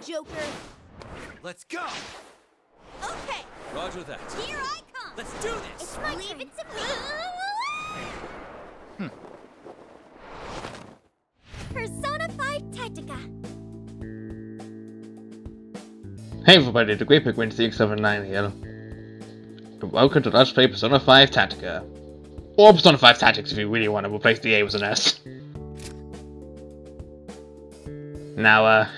the Joker. Let's go! Okay, Roger that. here I come. Let's do this! It's my Leave it to me. Persona 5 Tactica. Hey everybody, the Great Pikmin CX79 here. Welcome to Let's Play Persona 5 Tactica. Or Persona 5 Tactics if you really want to replace the A with an S. Now, uh...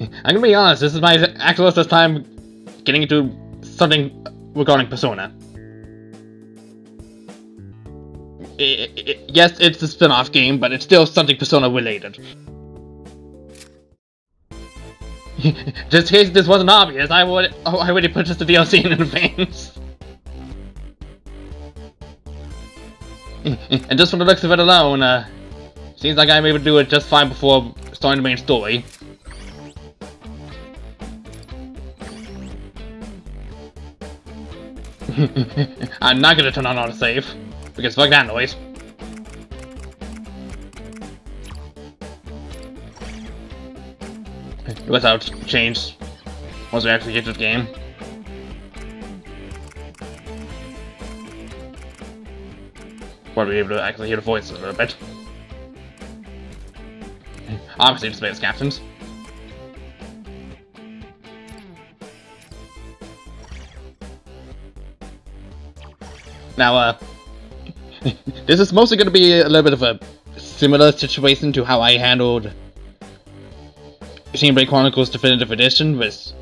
I'm gonna be honest, this is my actual first time getting into something regarding Persona. I- I- I- yes, it's a spin-off game, but it's still something Persona related. Just in case this wasn't obvious, I would oh, I already purchased the DLC in advance. and just from the looks of it alone, uh, seems like I'm able to do it just fine before starting the main story. I'm not gonna turn on autosave, because fuck that noise. Without change once we actually get to the game. Or be able to actually hear the voice a little bit. Obviously, display as captains. Now, uh, this is mostly going to be a little bit of a similar situation to how I handled Xenoblade Chronicles Definitive Edition with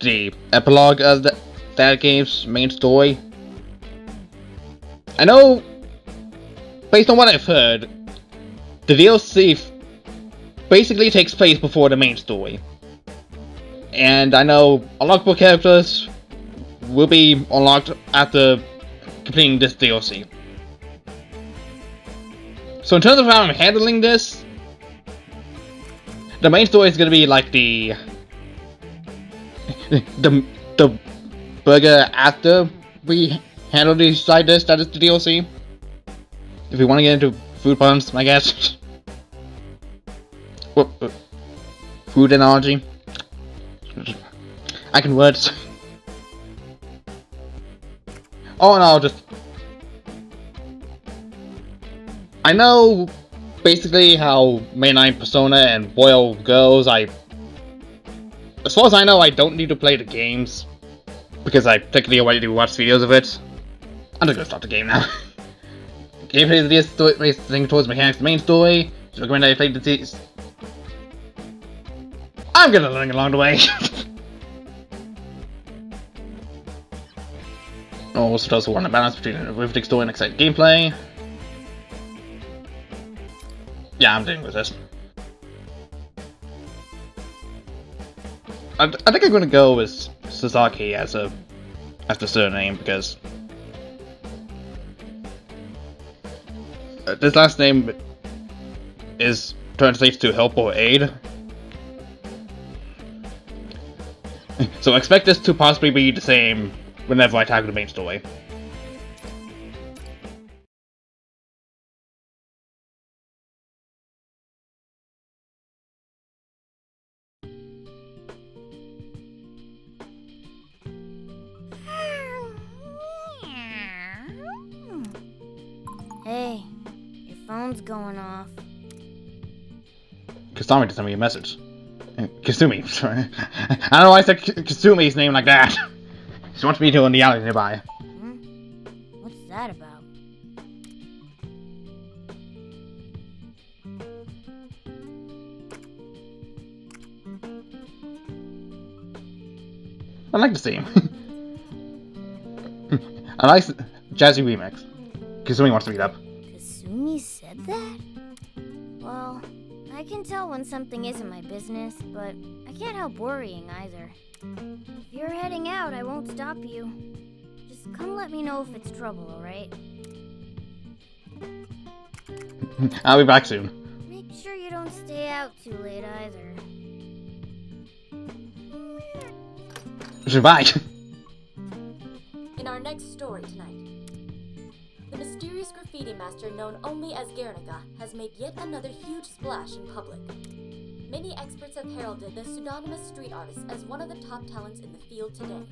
the epilogue of the, that game's main story. I know, based on what I've heard, the DLC basically takes place before the main story. And I know unlockable characters will be unlocked after completing this DLC. So in terms of how I'm handling this, the main story is gonna be like the the the burger after we handle the side dish that is the DLC. If we want to get into food puns, I guess. Food analogy. I can words. Oh no, just I know basically how mainline Persona and Boyle goes. I, as far as I know, I don't need to play the games because I technically already watch videos of it. I'm just gonna start the game now. Gameplay is the thing towards mechanics. The main story. Recommend I play the. I'm gonna learn along the way. also, does want a balance between a riveting story and exciting gameplay. Yeah, I'm doing with this. I, I think I'm gonna go with Sasaki as a as the surname because uh, this last name is translates to help or aid. so expect this to possibly be the same whenever I tackle the main story. Hey, your phone's going off. Kasumi just sent me a message. Kasumi, sorry. I don't know why I said Kasumi's name like that. She wants me to in the alley nearby. Hmm? What's that about? I like the theme. I like Jazzy Remix. Kasumi wants to meet up. Kasumi said that? Well, I can tell when something isn't my business, but I can't help worrying either. If you're heading out, I won't stop you. Just come let me know if it's trouble, alright? I'll be back soon. Make sure you don't stay out too late either. Goodbye. In our next story tonight, the mysterious graffiti master known only as Guernica has made yet another huge splash in public. Many experts have heralded the pseudonymous street artist as one of the top talents in the field today.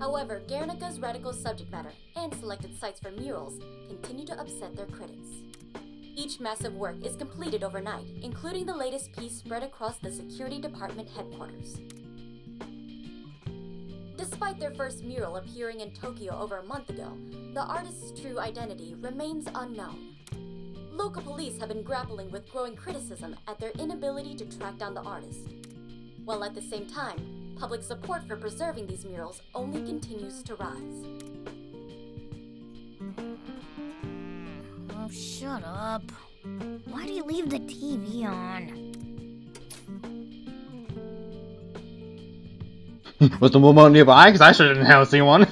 However, Guernica's radical subject matter and selected sites for murals continue to upset their critics. Each massive work is completed overnight, including the latest piece spread across the security department headquarters. Despite their first mural appearing in Tokyo over a month ago, the artist's true identity remains unknown. Local police have been grappling with growing criticism at their inability to track down the artist. While at the same time, public support for preserving these murals only continues to rise. Oh, shut up. Why do you leave the TV on? Was the woman nearby? Because I sure didn't have seen one.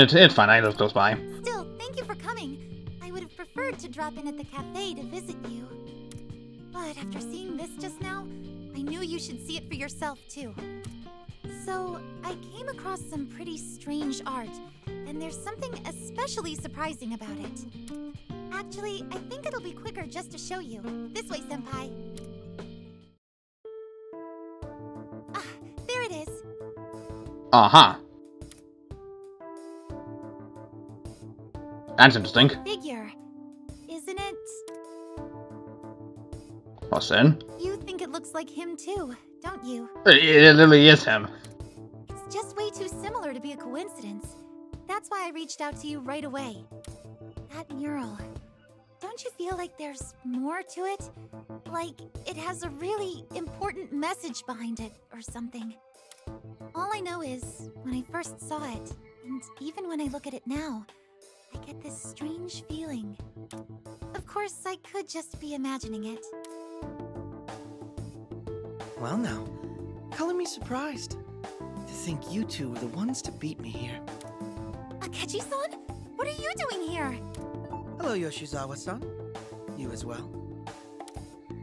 It's, it's fine, I live close by. Still, thank you for coming. I would have preferred to drop in at the cafe to visit you. But after seeing this just now, I knew you should see it for yourself too. So, I came across some pretty strange art, and there's something especially surprising about it. Actually, I think it'll be quicker just to show you. This way, Senpai. Ah, there it is. Uh-huh. That's interesting. Figure. Isn't it? What's then? You think it looks like him too, don't you? It, it literally is him. It's just way too similar to be a coincidence. That's why I reached out to you right away. That mural. Don't you feel like there's more to it? Like it has a really important message behind it or something. All I know is, when I first saw it, and even when I look at it now, I get this strange feeling. Of course, I could just be imagining it. Well now, color me surprised. To think you two were the ones to beat me here. Akechi-san? What are you doing here? Hello, Yoshizawa-san. You as well.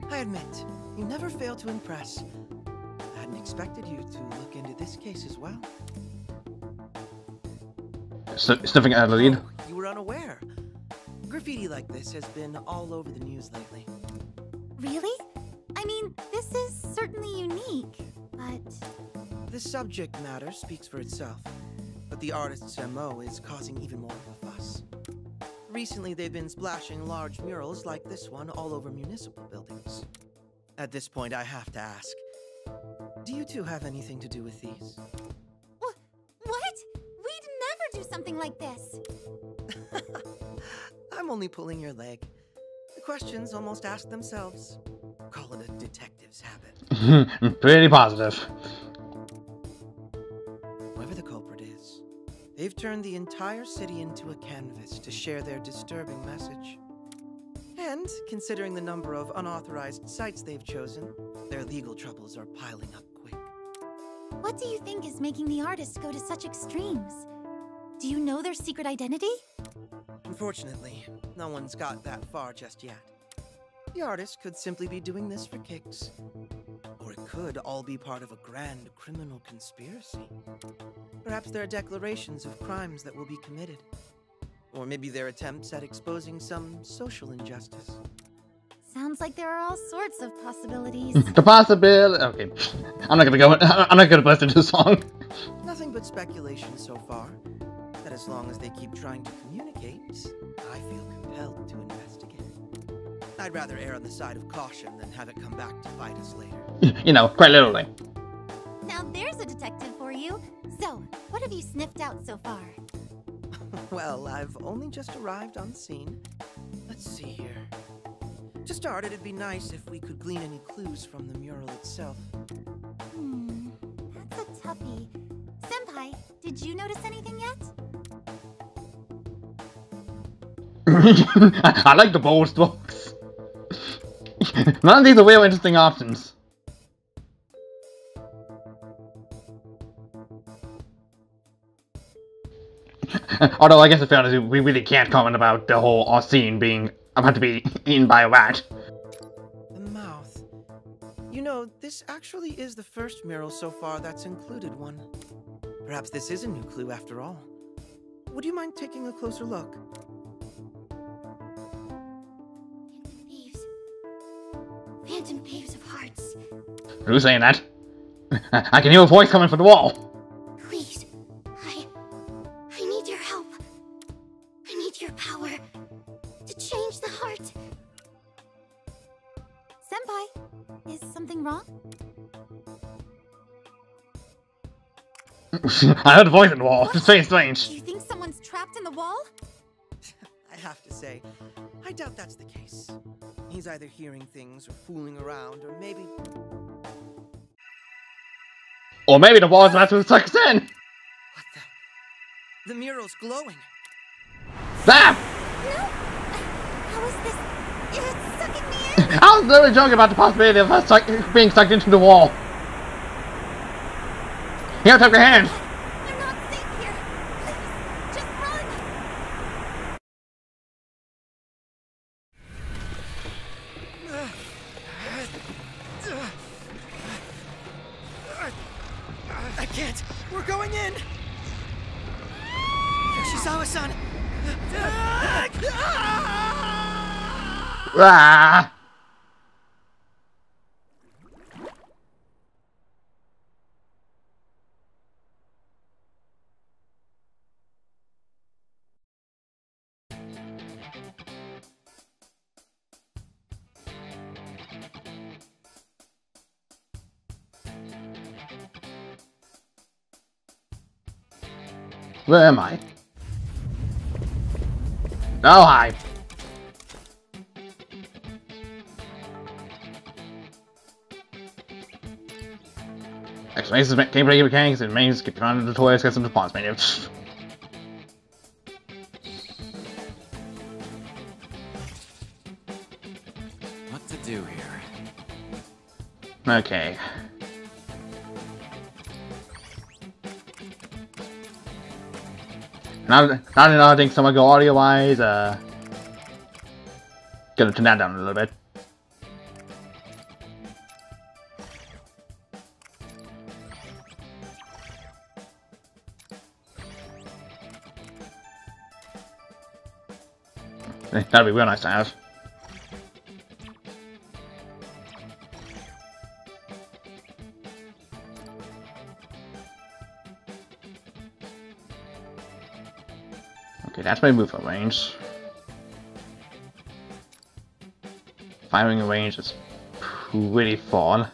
I admit, you never fail to impress. I hadn't expected you to look into this case as well. S- sniffing at the. Oh, you were unaware. Graffiti like this has been all over the news lately. Really? I mean, this is certainly unique, but The subject matter speaks for itself, but the artist's MO is causing even more of a fuss. Recently, they've been splashing large murals like this one all over municipal buildings. At this point, I have to ask Do you two have anything to do with these? Do something like this. I'm only pulling your leg. The questions almost ask themselves. Call it a detective's habit. Pretty positive. Whoever the culprit is, they've turned the entire city into a canvas to share their disturbing message. And, considering the number of unauthorized sites they've chosen, their legal troubles are piling up quick. What do you think is making the artists go to such extremes? Do you know their secret identity? Unfortunately, no one's got that far just yet. The artist could simply be doing this for kicks. Or it could all be part of a grand criminal conspiracy. Perhaps there are declarations of crimes that will be committed. Or maybe their attempts at exposing some social injustice. Sounds like there are all sorts of possibilities. The possibility. Okay, I'm not gonna go. I'm not gonna bust into the song. Nothing but speculation so far. That as long as they keep trying to communicate, I feel compelled to investigate. I'd rather err on the side of caution than have it come back to bite us later. You know, quite literally. now there's a detective for you. So, what have you sniffed out so far? well, I've only just arrived on the scene. Let's see here. To start, it'd be nice if we could glean any clues from the mural itself. Hmm, that's a toughie. Senpai, did you notice anything yet? I like the bold strokes. None of these are real interesting options. Although I guess in fairness, we really can't comment about the whole uh, scene being about to be eaten by a rat. The mouth. You know, this actually is the first mural so far that's included one. Perhaps this is a new clue after all. Would you mind taking a closer look? Phantom thieves of hearts. Who's saying that? I can hear a voice coming from the wall. Please. I. I need your help. I need your power to change the heart. Senpai, is something wrong? I heard a voice in the wall. It's very strange. Do you think someone's trapped in the wall? I have to say, I doubt that's the case. He's either hearing things or fooling around, or maybe. Or maybe the wall is about to suck us in. What the? The mural's glowing. Sam! No! How is this? It's sucking me in! I was literally joking about the possibility of us suck- being sucked into the wall. Here, take your hand. Ah! Where am I? Oh, hi. Mechanics and main skip around the tutorials, get some response menu. What to do here? Okay. Not, not another thing, someone go audio wise, uh. Gonna turn that down a little bit. That'd be real nice to have. Okay, that's my movement range. Firing range is pretty far.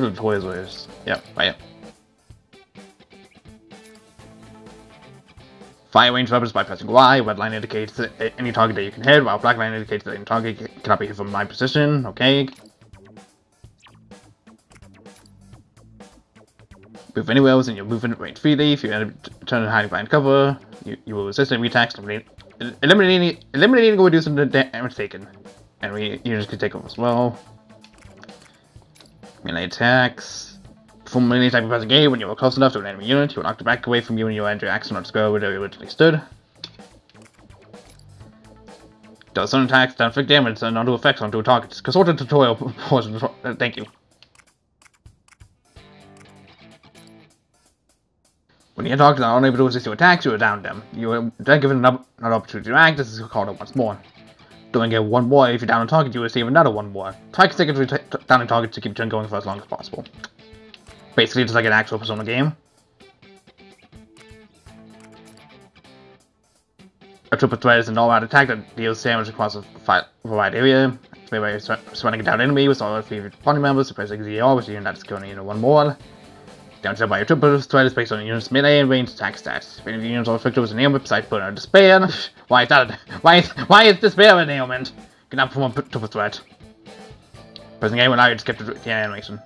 The toys yep, right. Fire range weapons by pressing Y. Red line indicates any target that you can hit, while black line indicates that any target cannot be hit from my position. Okay. Move anywhere else within your movement range freely. If you end up turning hiding behind cover, you, you will resist enemy attacks, eliminating, eliminating, or reducing the damage taken. And we units can take off as well. Melee attacks. Perform melee type of pressing A when you are close enough to an enemy unit. You knock the back away from you when you enter your action on square where you originally stood. Does some attacks that inflict damage and undo effects onto targets. Consult a tutorial portion. Uh, thank you. When your targets are unable to resist your attacks, you are down them. You are then given another opportunity to act. This is called once more. Doing a one more, if you're down on target, you receive another one more. Try consecutively down on target to keep turn going for as long as possible. Basically, just like an actual Persona game. A triple threat is an all-out attack that deals damage across a wide area. It's made by surrounding a down enemy with all your party members, suppressing ZR, which unit that's going in one more. Damage by your triple threat is based on the unit's melee and ranged attack stats. If any of the units are afflicted with an ailment besides putting out despair, why is that? A, why is why is despair an ailment? Can I perform triple threat? Pressing A will allow you to the, the animation.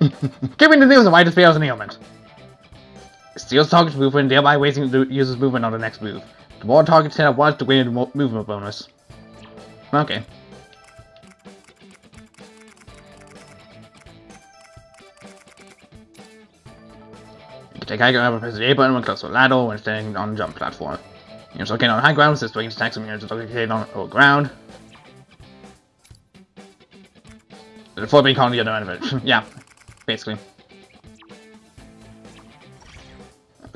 Give me the news on why despair is an ailment. Steals target's movement, thereby wasting the user's movement on the next move. The more targets hit at once, the greater the movement bonus. Okay. Take high ground by pressing the A button when close to a ladder when standing on a jump platform. Units located on high ground assist range attacks when units located on low ground. Before being called the other end of it. yeah, basically.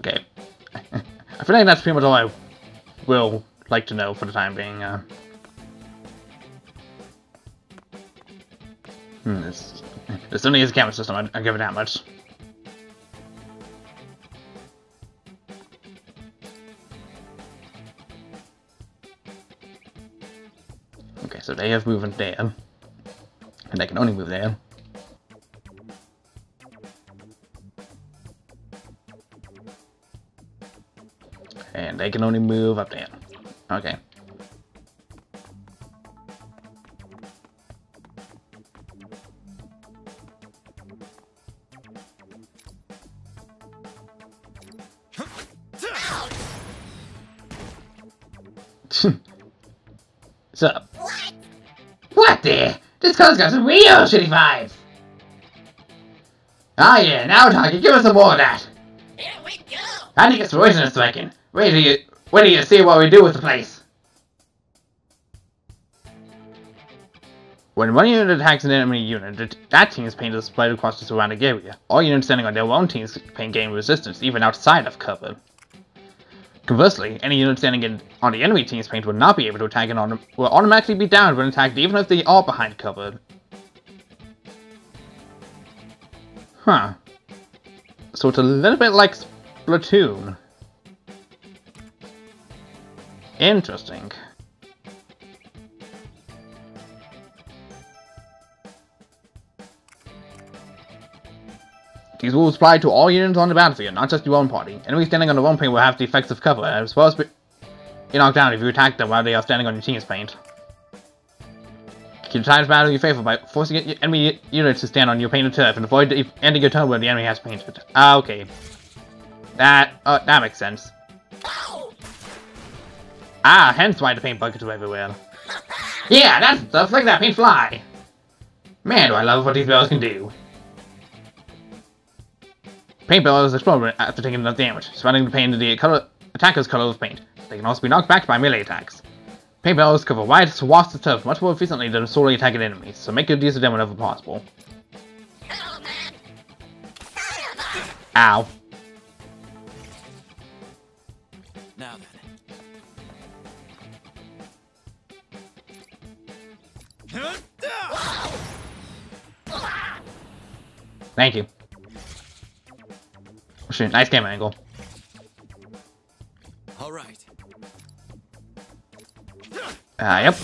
Okay. I feel like that's pretty much all I will like to know for the time being. Uh, hmm, this, this only is a camera system, I, I give it that much. So they have movement there. And they can only move there. And they can only move up there. Okay. The? This color's got some real shitty vibes. Ah yeah, now talking, give us some more of that. Here we go. I think inspiration is striking. Wait till you, wait till you see what we do with the place. When one unit attacks an enemy unit, that team's paint is spread across the surrounding area. All units standing on their own team's paint gain resistance, even outside of cover. Conversely, any unit standing in, on the enemy team's paint will not be able to attack and will automatically be downed when attacked even if they are behind cover. Huh. So it's a little bit like Splatoon. Interesting. These rules apply to all units on the battlefield, not just your own party. Enemies standing on their own paint will have the effects of cover, as well as be knocked down if you attack them while they are standing on your team's paint. Keep the time battle your favor by forcing enemy units to stand on your painted turf and avoid ending your turn where the enemy has painted. Ah, okay. That, uh, that makes sense. Ah, hence why the paint buckets are everywhere. Yeah, that's stuff like that paint fly. Man, do I love what these barrels can do. Paint explode after taking enough damage, spreading the paint into the color attacker's color of paint. They can also be knocked back by melee attacks. Paint cover wide swaths of turf much more efficiently than solely attacking enemies, so make good use of them whenever possible. Ow. Now then. Thank you. Shit, nice camera angle. All right. Ah, uh, yep.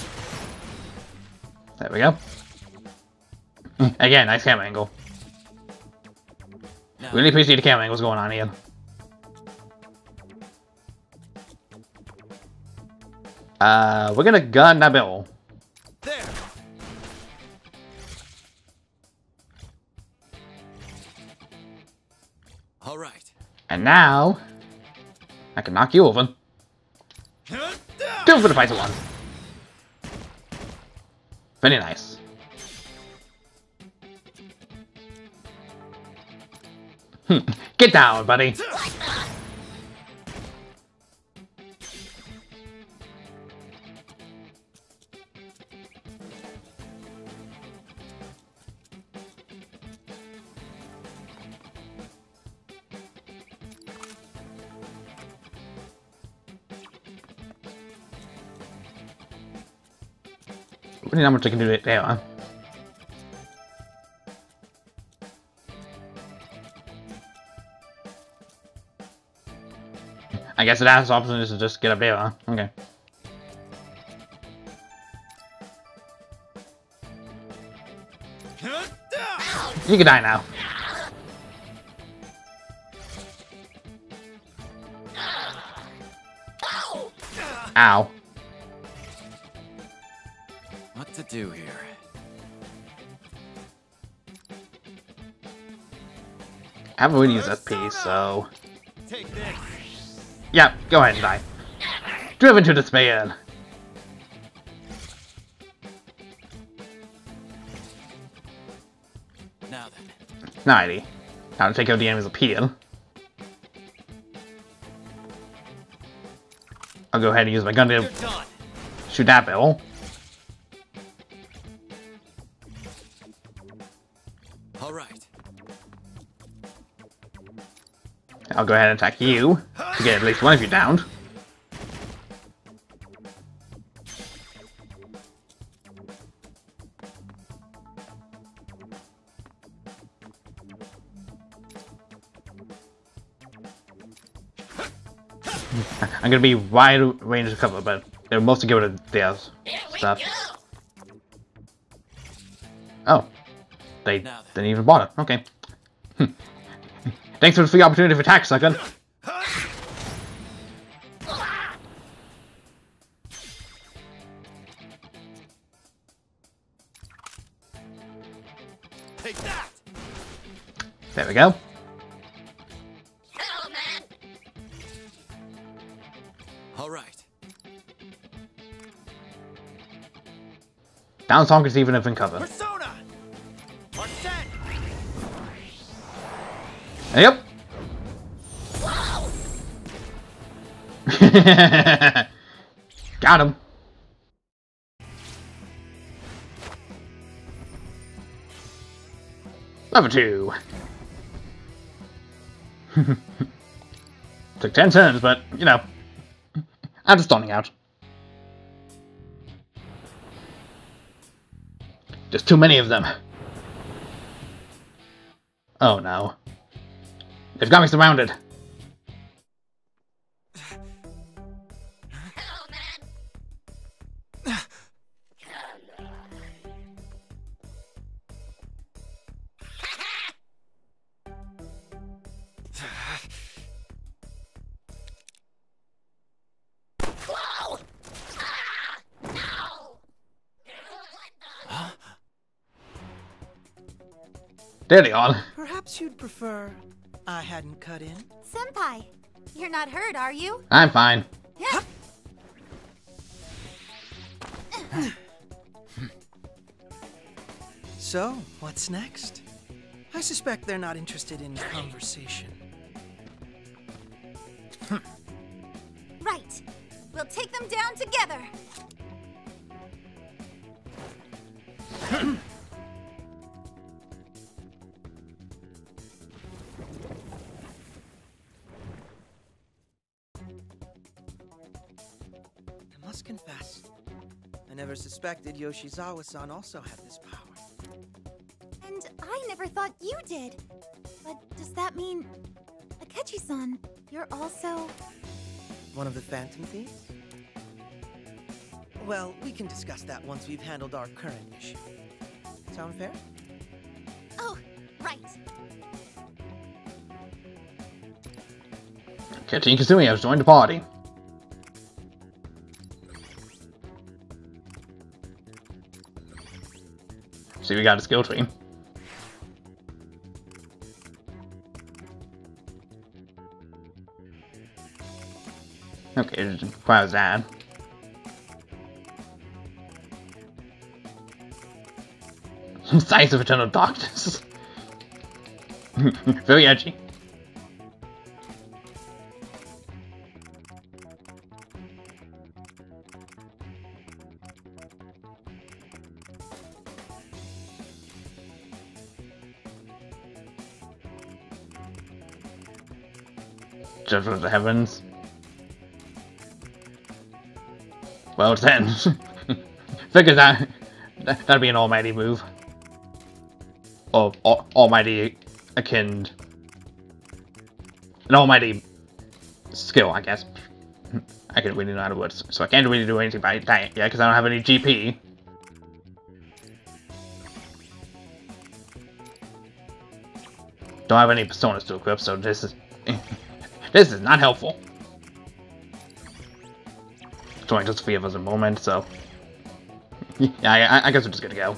There we go. Again, nice camera angle. Now, Really appreciate the camera angles going on here. Uh, we're gonna gun that bill. And now, I can knock you over. Two for the price of one. Very nice. Get down, buddy. Know how much I can do there. I guess the last option is to just get up there, huh? Okay. You can die now. Ow. Do here? I haven't really used SP, so... Take this. Yeah, go ahead and die. Driven to despair. Now then. 90. Now to take out the enemy's appeal. I'll go ahead and use my gun to shoot that bill. I'll go ahead and attack you to get at least one of you downed. I'm gonna be wide range of cover, but they're mostly good at their stuff. Oh. They didn't even bother. Okay. Thanks for the free opportunity for attack, sucker. Take that. There we go. All right. Down song is even if in cover. Yep. Got him. Level two. Took ten turns, but you know, I'm just stunning out. There's too many of them. Oh no. They've got me surrounded. There they. Perhaps you'd prefer I hadn't cut in? Senpai, you're not hurt, are you? I'm fine. Yeah. So, what's next? I suspect they're not interested in conversation. Right. We'll take them down together. Suspected Yoshizawa-san also had this power. And I never thought you did. But does that mean... Akechi-san, you're also... One of the Phantom Thieves? Well, we can discuss that once we've handled our current issue. Sound fair? Oh, right. Catching Kasumi has joined the party. See, we got a skill tree. Okay, requires that. Signs of eternal darkness. Very edgy. Of the Heavens. Well then. figure that- that'd be an almighty move. Or, or almighty akin. An almighty skill, I guess. I can't really know how to words, so I can't really do anything by that yeah, because I don't have any GP. Don't have any personas to equip, so this is this is not helpful. It's only just three of us the moment, so yeah, I, I guess we're just gonna go.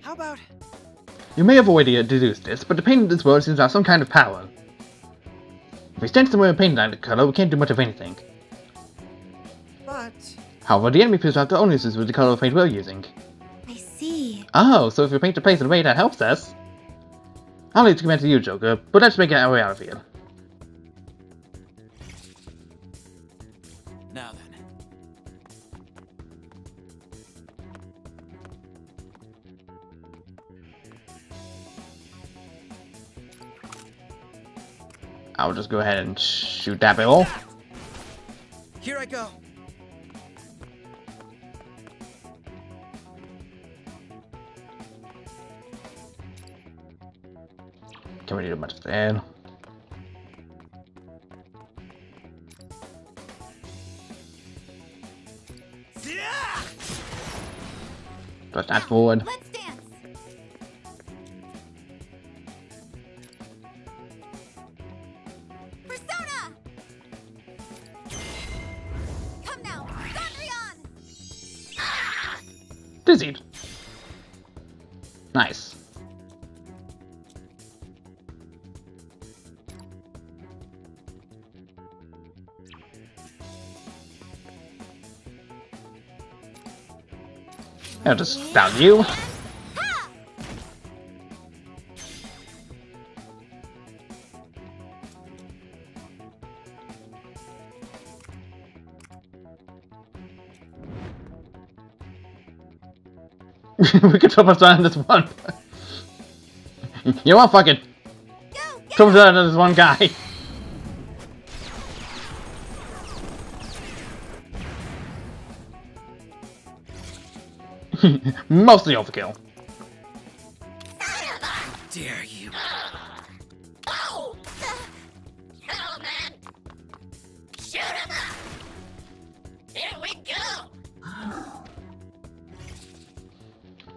How about You may have already deduced this, but the paint in this world seems to have some kind of power. If we stand somewhere and paint that color, we can't do much of anything. but However, the enemy appears to have their own uses with the color of paint we're using. Oh, so if we paint the place in a way that helps us... I'll leave the command to you, Joker, but let's make our way out of here. Now then. I'll just go ahead and shoot that bill. here I go. Can't really do much. But that forward. Let's just stab you. We could trouble down this one. you know what? Fuck it. Go, go. Down this one guy. Mostly overkill. Dare you?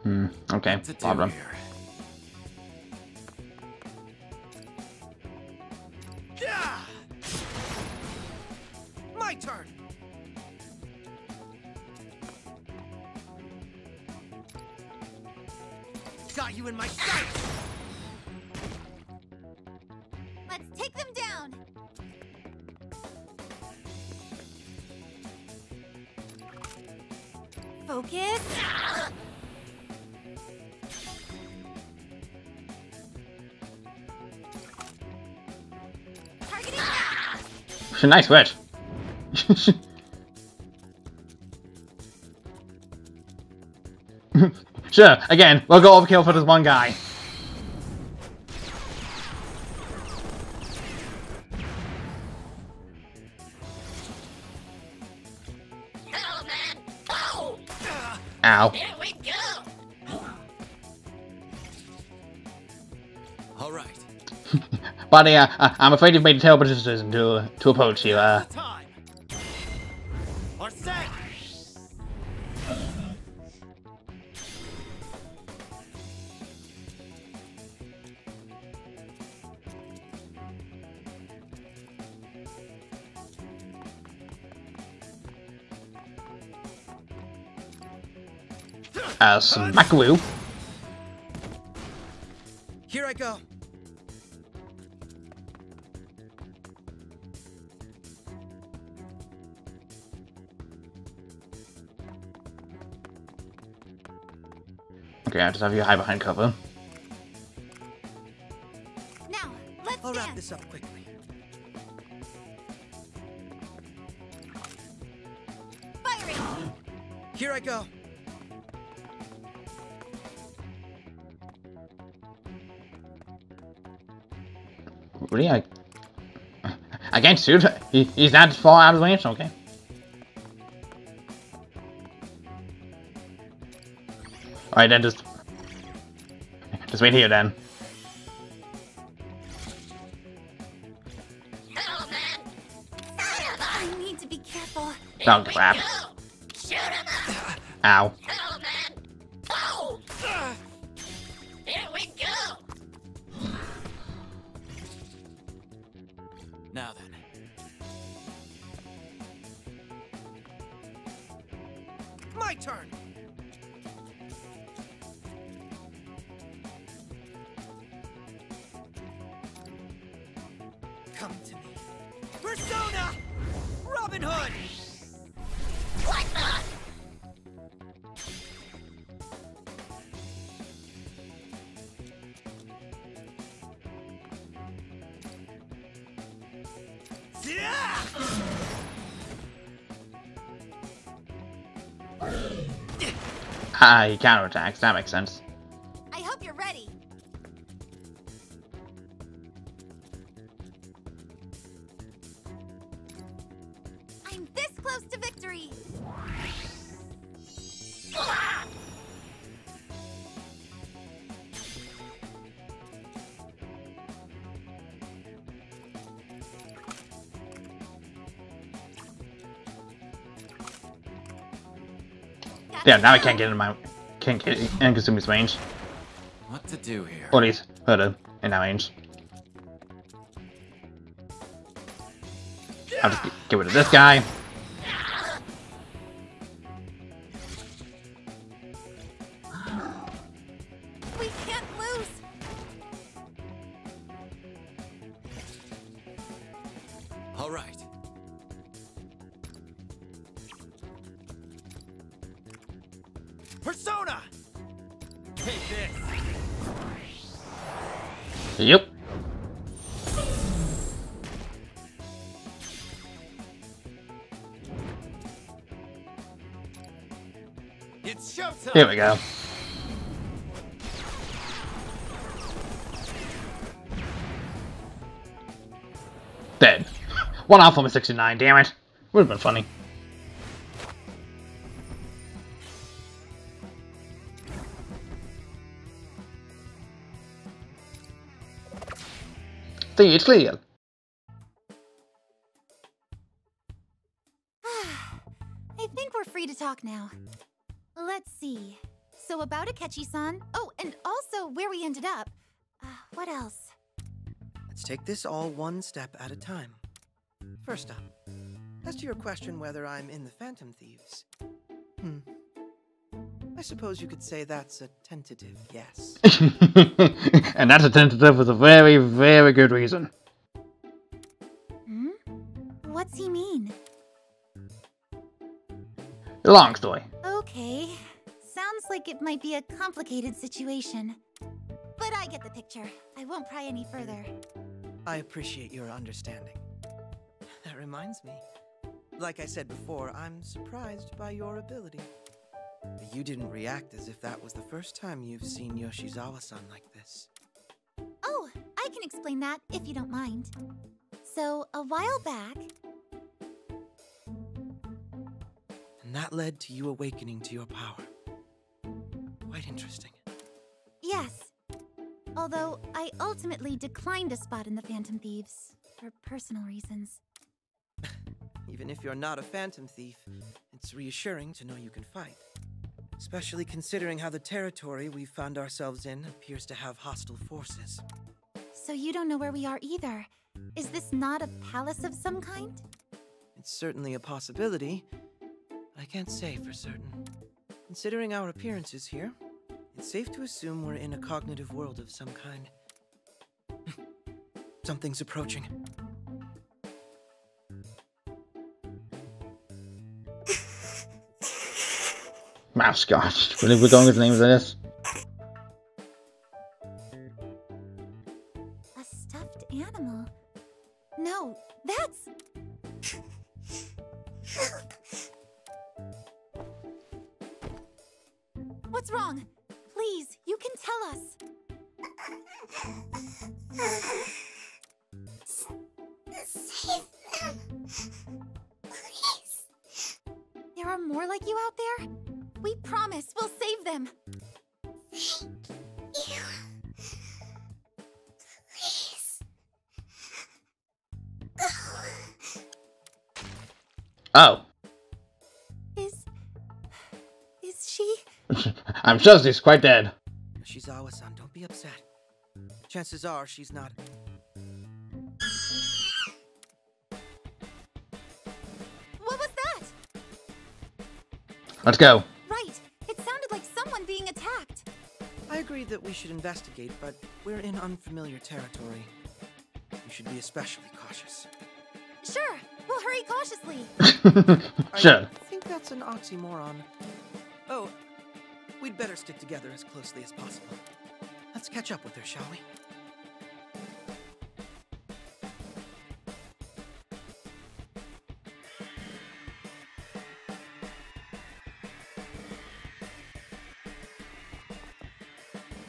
Hmm. Okay. What's it do Problem. here? Now. Nice switch. sure. Again, we'll go overkill for this one guy. Ow. Buddy, uh, uh, I'm afraid you've made a terrible decision to, to approach you. Uh, uh, Smackaroo. Okay, I just have you hide behind cover. Now, let's I'll wrap this up quickly. Firing. Here I go. Really, I... I can't shoot. He, he's not far out of range. Okay. All right, then just just wait here then. I need to be careful. Oh crap! Ow! He counterattacks. That makes sense. Yeah, now I can't get in my can't get in Kasumi's range. What to do here? Or at least hurt him in that range. I'll just get rid of this guy. Here we go. Dead. One off from a 69, damn it. Would have been funny. See, it's clear. I think we're free to talk now. Let's see. So about Akechi-san. Oh, and also where we ended up. Uh, what else? Let's take this all one step at a time. First up, as to your question whether I'm in the Phantom Thieves. Hmm. I suppose you could say that's a tentative yes. and that's a tentative with a very, very good reason. Hmm? What's he mean? Long story. Okay. Sounds like it might be a complicated situation. But I get the picture. I won't pry any further. I appreciate your understanding. That reminds me. Like I said before, I'm surprised by your ability. You didn't react as if that was the first time you've seen Yoshizawa-san like this. Oh, I can explain that if you don't mind. So, a while back, And that led to you awakening to your power. Quite interesting. yes. Although I ultimately declined a spot in the Phantom Thieves for personal reasons. Even if you're not a phantom thief, it's reassuring to know you can fight. Especially considering how the territory we found ourselves in appears to have hostile forces. So you don't know where we are either. Is this not a palace of some kind? It's certainly a possibility, I can't say for certain. Considering our hmm. appearances here, it's safe to assume we're in a cognitive world of some kind. Something's approaching. Mascot. Really, we're going with the names of this? I'm she's quite dead. Shizawa-san, don't be upset. Chances are she's not. What was that? Let's go. Right. It sounded like someone being attacked. I agree that we should investigate, but we're in unfamiliar territory. You should be especially cautious. Sure. We'll hurry cautiously. sure. I think that's an oxymoron. We'd better stick together as closely as possible. Let's catch up with her, shall we?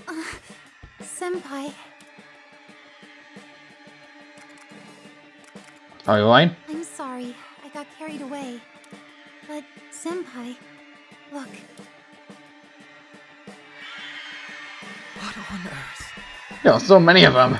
Uh, senpai, Are you alright? So many of them.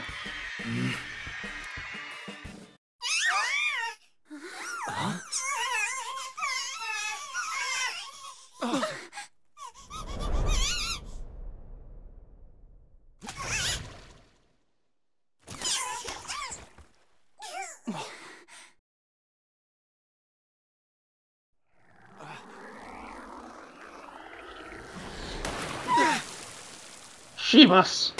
Shivas.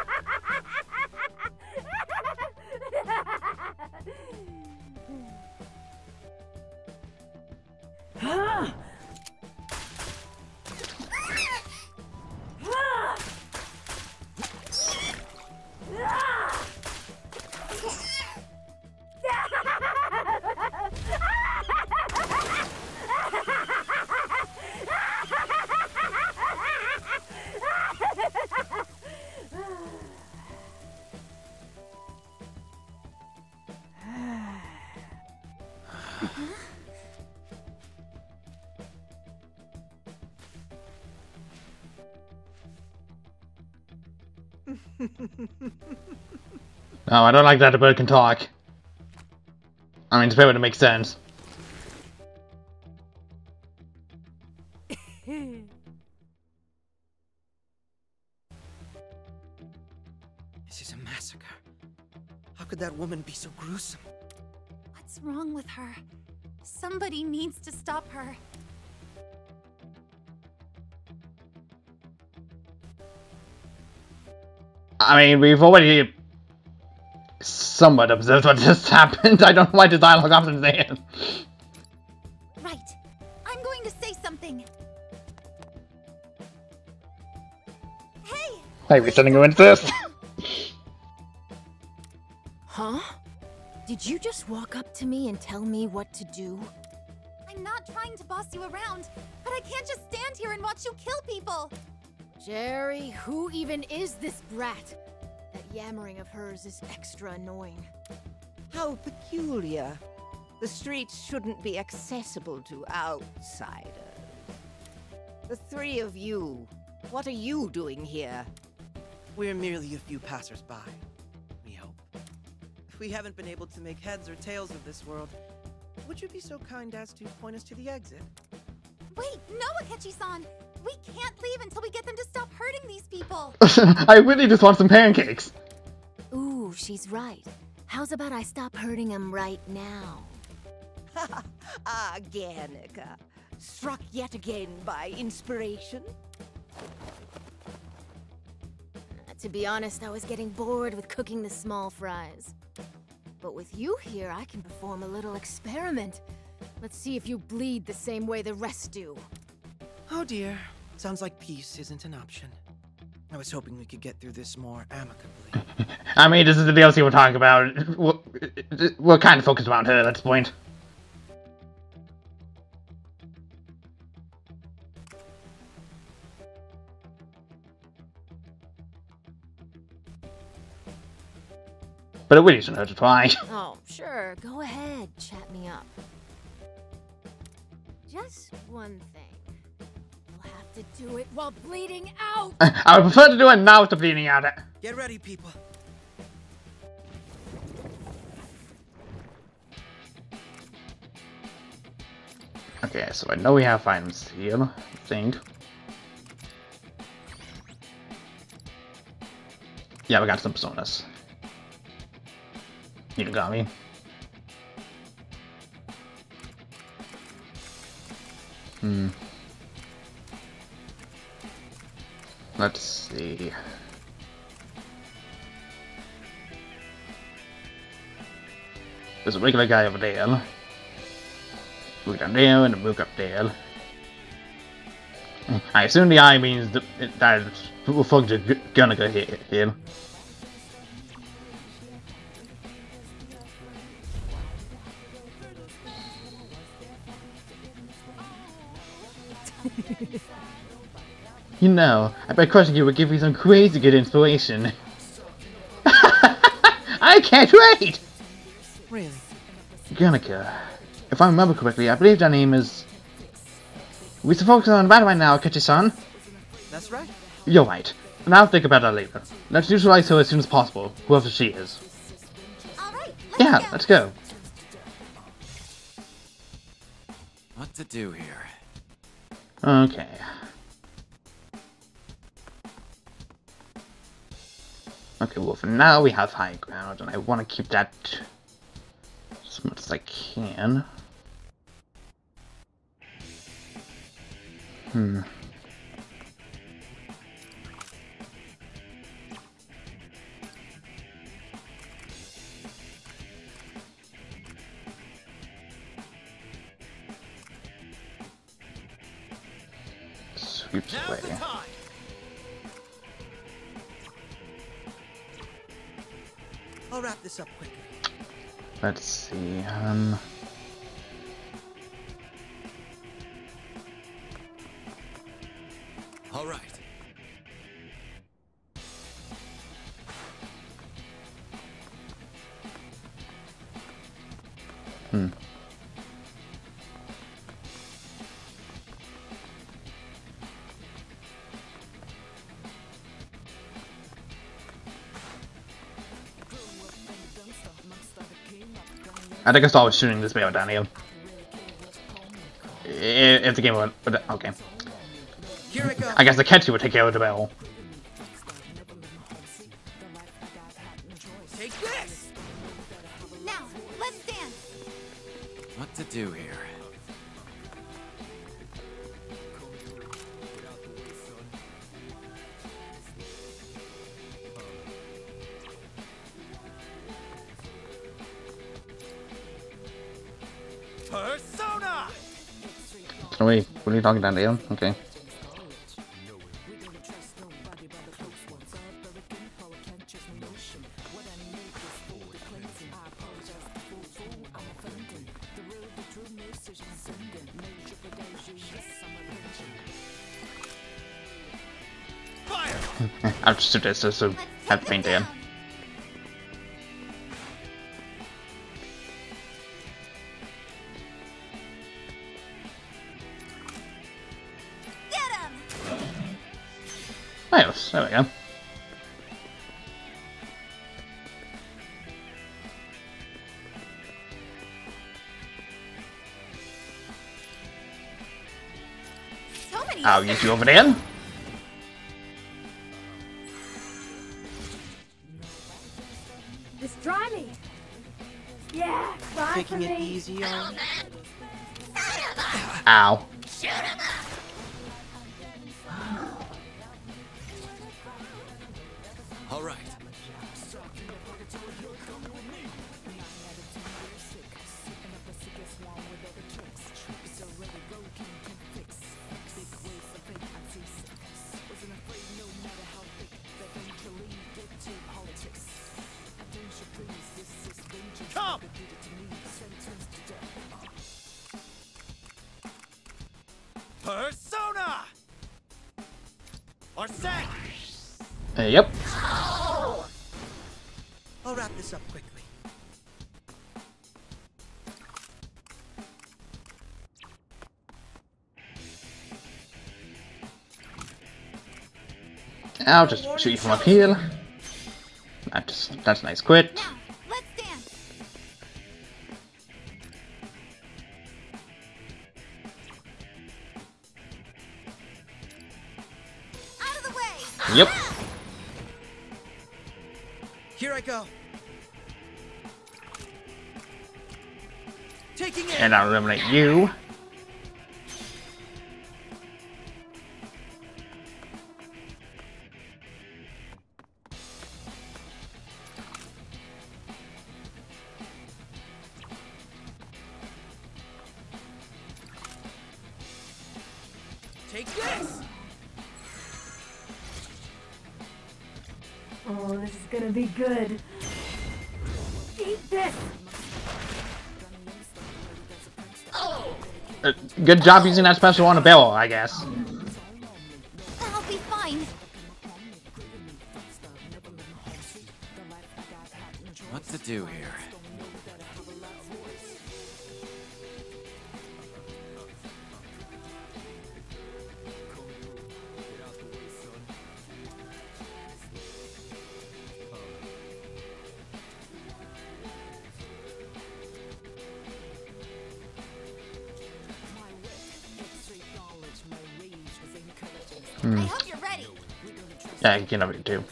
No, I don't like that a bird can talk. I mean, to be able to make sense. This is a massacre. How could that woman be so gruesome? What's wrong with her? Somebody needs to stop her. I mean, we've already somewhat observed what just happened. I don't know why the dialogue options there. Right. I'm going to say something. Hey! Hey, we're sending you into this. Huh? Did you just walk up to me and tell me what to do? I'm not trying to boss you around, but I can't just stand here and watch you kill people. Jerry, who even is this brat? That yammering of hers is extra annoying. How peculiar. The streets shouldn't be accessible to outsiders. The three of you, what are you doing here? We're merely a few passersby. We hope. If we haven't been able to make heads or tails of this world. Would you be so kind as to point us to the exit? Wait, no, Akechi-san! We can't leave until we get them to stop hurting these people! I really just want some pancakes. Ooh, she's right. How's about I stop hurting him right now? ah, Guernica. Struck yet again by inspiration? Uh, To be honest, I was getting bored with cooking the small fries. But with you here, I can perform a little experiment. Let's see if you bleed the same way the rest do. Oh dear. Sounds like peace isn't an option. I was hoping we could get through this more amicably. I mean, this is the DLC we're talking about. We're, we're kind of focused around her at this point. But it really shouldn't hurt to try. Oh, sure. Go ahead. Chat me up. Just one thing. You'll have to do it while bleeding out. I would prefer to do it now with the bleeding out. Get ready, people. Okay, so I know we have items here, I think. Yeah, we got some personas. You got me. Hmm. Let's see. There's a regular guy over there. Move down there and a move up there. I assume the eye means that that we're gonna go here. You know, I bet crushing you would give me some crazy good inspiration. I can't wait! Really? Guernica. If I remember correctly, I believe that name is... We should focus on that right now, Kachi-san. That's right. You're right. And I'll think about that later. Let's neutralize her as soon as possible, whoever she is. Alright, let's Yeah, go. let's go. What to do here? Okay. Okay, well for now we have high ground, and I want to keep that as much as I can. Hmm. Sweeps away. I'll wrap this up quickly. Let's see, um... All right. Hmm. I think I saw I was shooting this bell down here. I- If the game went, okay. Here I go. I guess the Ketchy would take care of the bell. Wait, what are you talking down? Okay. I'll just do this to have paint in. I'll use you over there. Just try me. Yeah, try Taking it me. easy on. Ow. Persona! Arsene! Uh, yep. I'll wrap this up quickly. I'll just shoot you from up here. That's that's a nice quit. Yep. Here I go. Taking it. And I'll eliminate you. Good job using that special on a bill, I guess. Hmm. I hope you're ready. Yeah, you can have it too.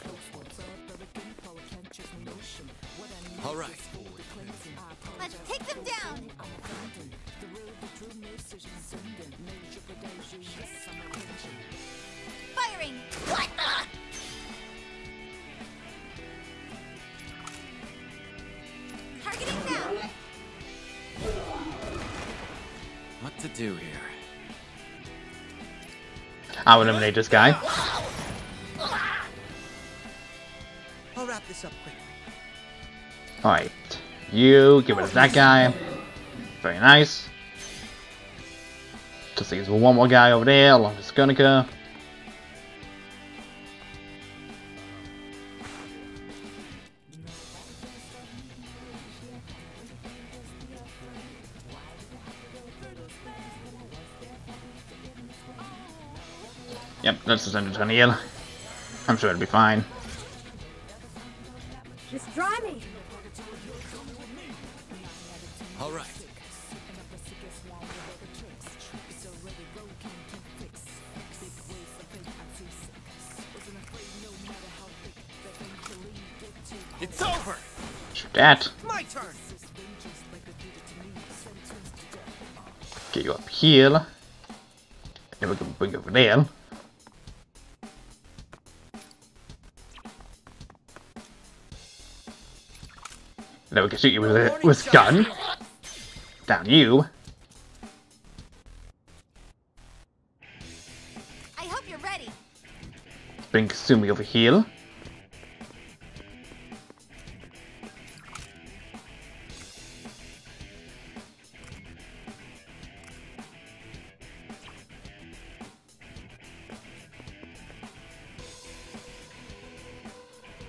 I'll eliminate this guy. I'll wrap this up quickly. Alright. You, get rid of that guy. Very nice. Just leaves one more guy over there along with Guernica. That's the center to heal. I'm sure it'll be fine. Just try me! All right. It's over! Shoot that. My turn. Get you up here. Then we can bring you over there. Then we can shoot you with a with gun. Down you. I hope you're ready. Bring Kasumi over here.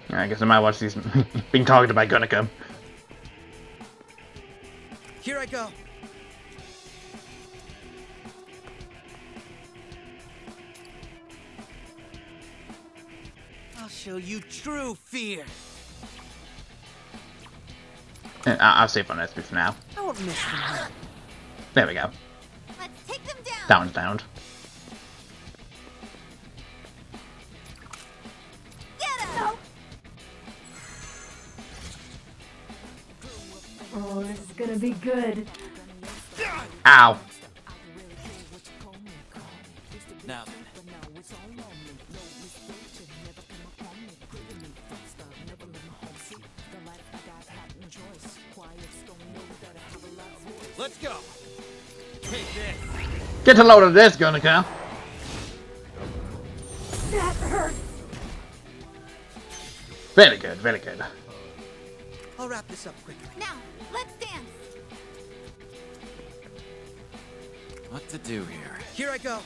I guess I might watch these being targeted by Guernica. Here I go. I'll show you true fear. I- I'll save on SP for now. I won't miss them. There we go. Let's take them down. That one's downed. Be good. Ow. Now then. Let's go. Take this. Get a load of this, Guernica. That hurts! Very good, very good. I'll wrap this up quickly. Now, let's What to do here? Here I go.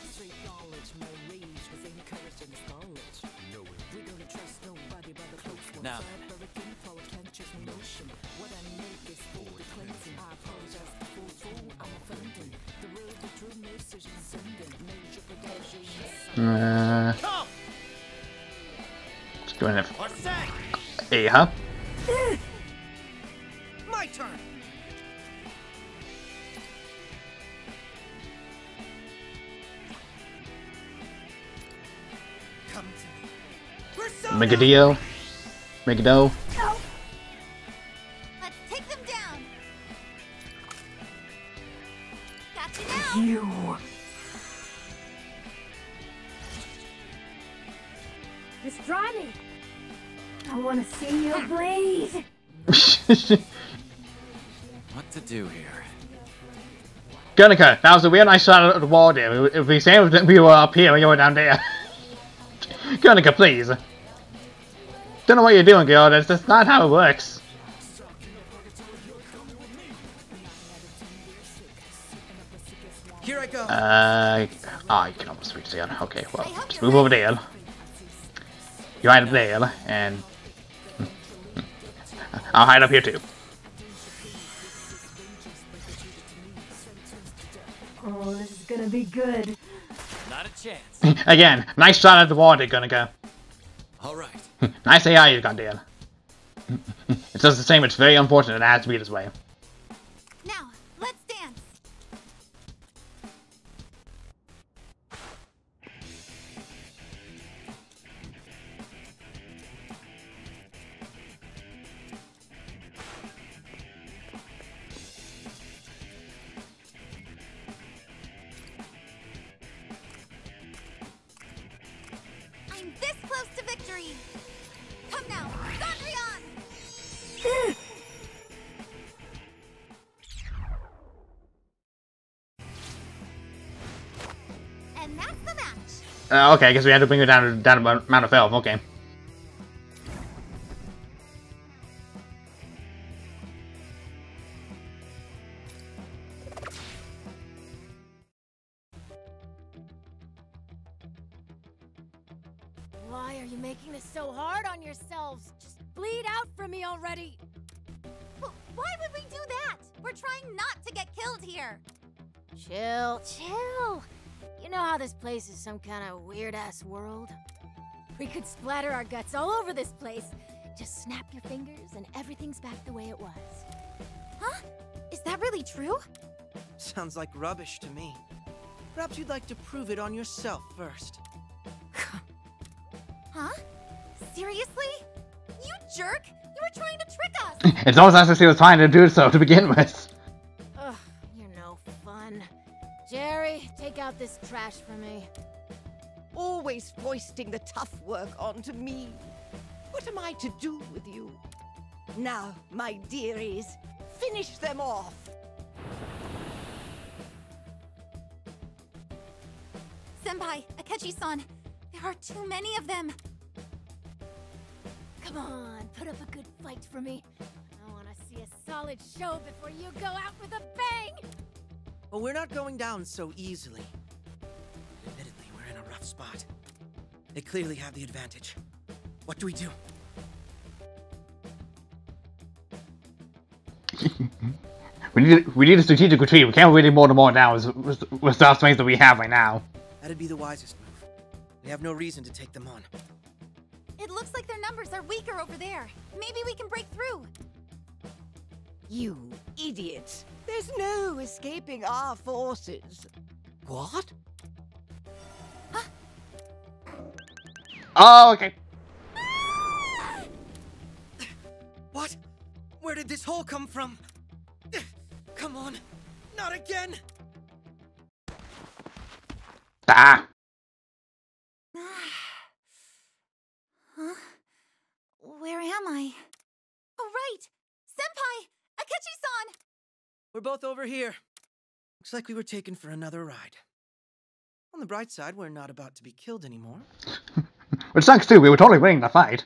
Now Uh, Come! just doing it. What's that? Huh? Come to me. Persona! Megadio. Megado. Let's take them down. Got you now. You. Pastrami! I want to see you bleed. What to do here? Guernica, that was a real nice shot at the wall there. If we say that we were up here and you were down there. Guernica, please. Don't know what you're doing, girl. That's, that's not how it works. Here I go. Uh, ah, you can almost reach the other. Okay, well, just move over there. You hide up there, and I'll hide up here too. Oh, this is gonna be good. Not a chance. Hmm, again, nice shot at the wall there, Guernica. All right. Hmm, nice AI you got there. It says the same, it's very unfortunate it has to be this way. Uh, okay, I guess we had to bring her down to down to Mount of Elf. Okay. Why are you making this so hard on yourselves? Just bleed out for me already. Wh- Why would we do that? We're trying not to get killed here. Chill, chill. You know how this place is some kind of weird ass world? We could splatter our guts all over this place. Just snap your fingers and everything's back the way it was. Huh? Is that really true? Sounds like rubbish to me. Perhaps you'd like to prove it on yourself first. Huh? Seriously? You jerk! You were trying to trick us! It's almost as if he was trying to do so to begin with. Tough work onto me. What am I to do with you? Now, my dearies, finish them off. Senpai, Akechi-san, there are too many of them. Come on, put up a good fight for me. I want to see a solid show before you go out with a bang! But we're not going down so easily. Admittedly, we're in a rough spot. They clearly have the advantage. What do we do? We need we need a strategic retreat. We can't really more than more now with, with, with the strength that we have right now. That'd be the wisest move. We have no reason to take them on. It looks like their numbers are weaker over there. Maybe we can break through. You idiots! There's no escaping our forces. What? Oh, okay. What? Where did this hole come from? Come on, not again! Ah. Huh? Where am I? Oh, right! Senpai! Akechi-san! We're both over here. Looks like we were taken for another ride. On the bright side, we're not about to be killed anymore. Which sucks too. We were totally winning the fight.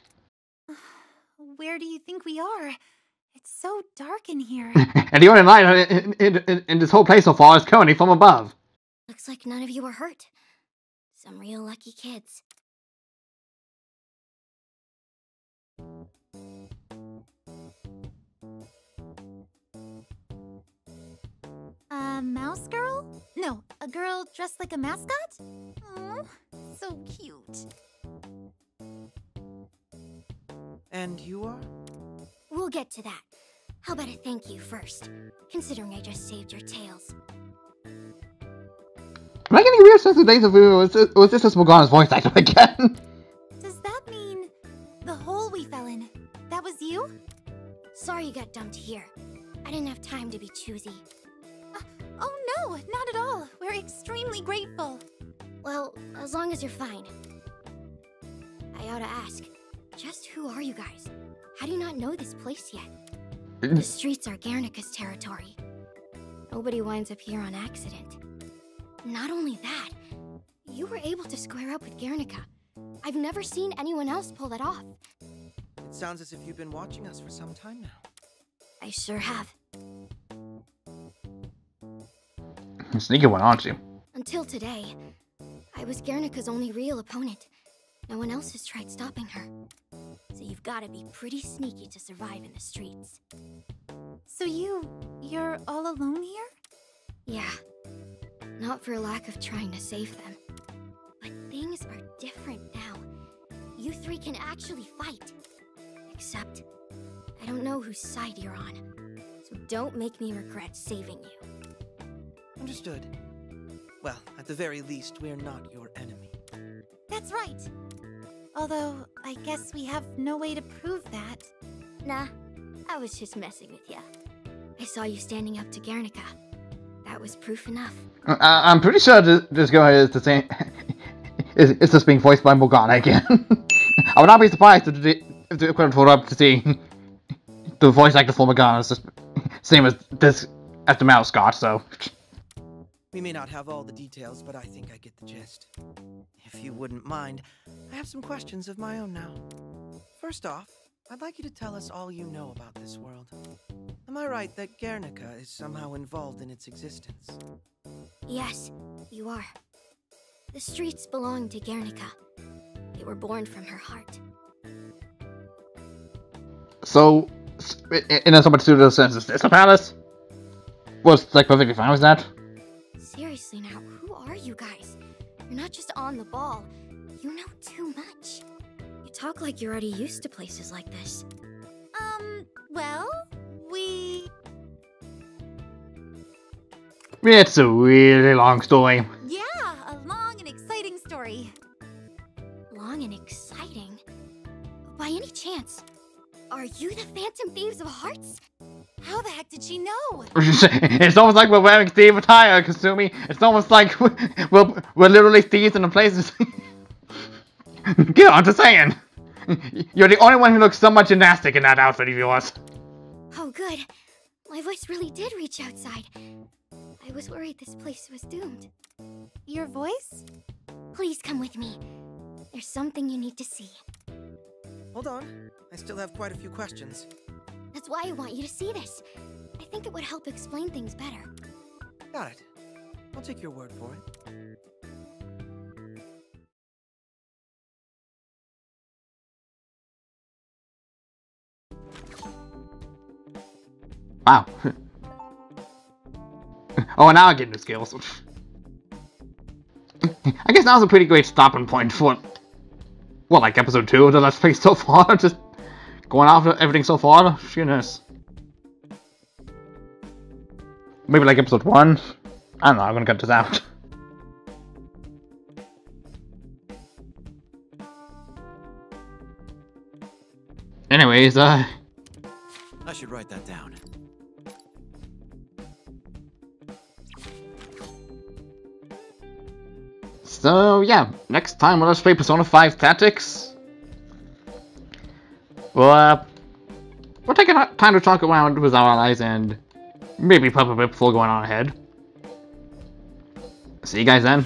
Where do you think we are? It's so dark in here. and the only light in, in, in, in this whole place so far is currently from above. Looks like none of you were hurt. Some real lucky kids. A mouse girl? No, a girl dressed like a mascot? Oh, so cute. And you are? We'll get to that. How about a thank you first, considering I just saved your tails. Am I getting a weird sense of days of vu? Was this, was this just Morgana's voice actor again? Does that mean the hole we fell in? That was you? Sorry you got dumped here. I didn't have time to be choosy. Uh, oh no, not at all. We're extremely grateful. Well, as long as you're fine. I ought to ask, just who are you guys? How do you not know this place yet? The streets are Guernica's territory. Nobody winds up here on accident. Not only that, you were able to square up with Guernica. I've never seen anyone else pull that off. It sounds as if you've been watching us for some time now. I sure have. Sneaky one, aren't you? Until today, I was Guernica's only real opponent. No one else has tried stopping her. So you've got to be pretty sneaky to survive in the streets. So you. you're all alone here? Yeah. Not for lack of trying to save them. But things are different now. You three can actually fight. Except, I don't know whose side you're on. So don't make me regret saving you. Understood. Well, at the very least, we're not your enemy. That's right. Although, I guess we have no way to prove that. Nah, I was just messing with ya. I saw you standing up to Guernica. That was proof enough. Uh, I'm pretty sure this, this girl is the same. is, is just being voiced by Morgana again. I would not be surprised if the, if the equivalent for up to see the voice actor for Morgana is the same as this as the mouse got. So We may not have all the details, but I think I get the gist. If you wouldn't mind, I have some questions of my own now. First off, I'd like you to tell us all you know about this world. Am I right that Guernica is somehow involved in its existence? Yes, you are. The streets belong to Guernica. They were born from her heart. so in in a somewhat pseudo sense, is this a palace? Was like perfectly fine with that. Seriously now, who are you guys? You're not just on the ball. You know too much. You talk like you're already used to places like this. Um, well, we. It's a really long story. Yeah, a long and exciting story. Long and exciting. By any chance, are you the Phantom Thieves of Hearts? How the heck did she know? it's almost like we're wearing thief attire, Kasumi. It's almost like we're, we're literally thieves in the places. Get on to saying. You're the only one who looks somewhat gymnastic in that outfit of yours. Oh, good. My voice really did reach outside. I was worried this place was doomed. Your voice? Please come with me. There's something you need to see. Hold on. I still have quite a few questions. That's why I want you to see this. I think it would help explain things better. Got it. I'll take your word for it. Wow. oh, now I get the skills. I guess now's a pretty great stopping point for, well, like episode 2 of the Let's Play so far. Just going after everything so far. Goodness. Maybe like episode 1. I don't know, I'm gonna cut this out. Anyways, uh, I should write that down. So yeah, next time we'll let's play Persona 5 Tactica. Well, uh, we'll take a time to talk around with our allies and maybe pop a bit before going on ahead. See you guys then.